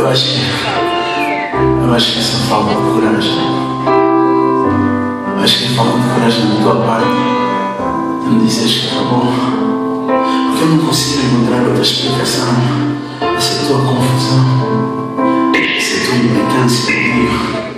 Eu acho que. Eu acho que só falta de coragem. Eu acho que falta de coragem da tua parte. Tu me dizes que acabou. Porque eu não consigo encontrar outra explicação. Essa tua confusão. Essa tua implicância comigo.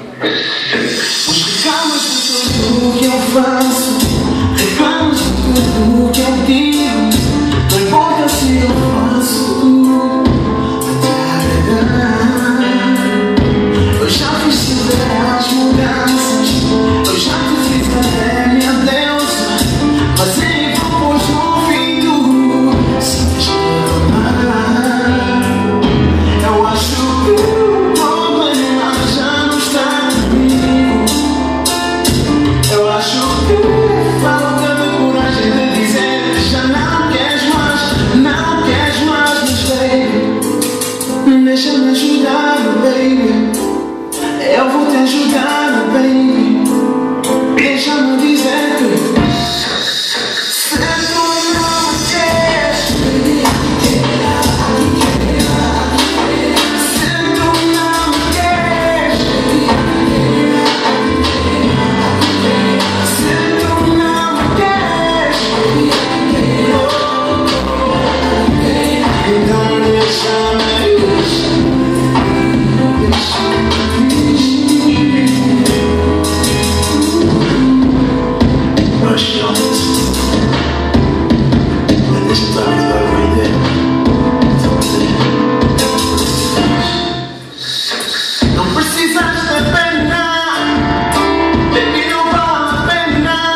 别想。Precisas de pena, pena.